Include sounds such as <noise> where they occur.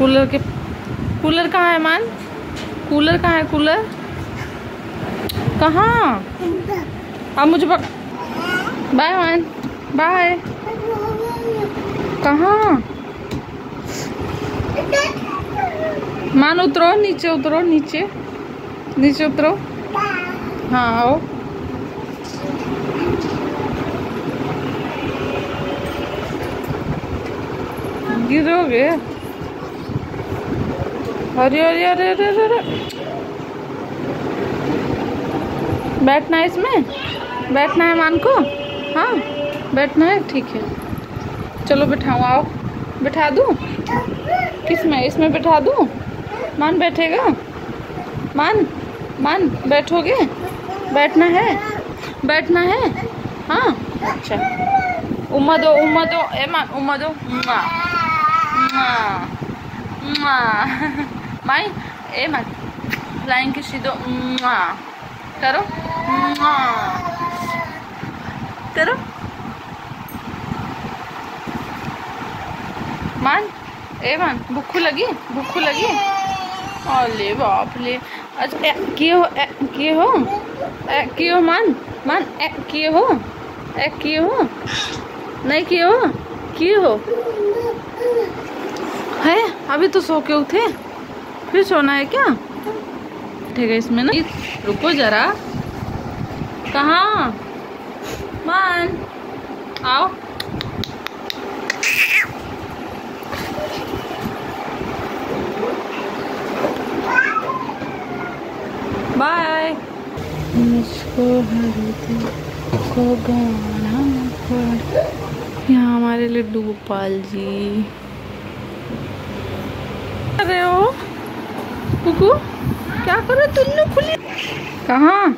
Cooler के, cooler कहाँ है मान? कूलर कहाँ है, कूलर? कहाँ? अब मुझे बाय मान, बाय। कहाँ? मान उतरो, नीचे उतरो, नीचे। नीचे उतरो। हाँ आओ। गिरोगे? अरे अरे अरे अरे अरे अरे। बैठना है इसमें? बैठना है मान को? हाँ बैठना है ठीक है। चलो बिठाओ आओ। बिठा दूँ? किसमें? इसमें बिठा दूँ? मान बैठेगा? मान मान बैठोगे? बैठना है? बैठना है? हाँ अच्छा। उम्मा दो उम्मा दो। ए मान उम्मा दो। मुआ, मुआ। <laughs> माई ए मान फ्लाइंग दो मुआ। करो। करो मान ए मान भूख लगी भूख लगी अले बाप ले अच्छा ए, किए हो ए, किए हो ए, किए हो मान मान ए, किए हो ए, किए हो नहीं किए हो किए हो है अभी तो सो के उठे फिर सोना है क्या? ठीक है, इसमें ना रुको जरा। कहाँ? मान। आओ। बाय मुझको को यहाँ हमारे लड्डू गोपाल जी। हो कुकू क्या करो तुन्नू खुली कहाँ?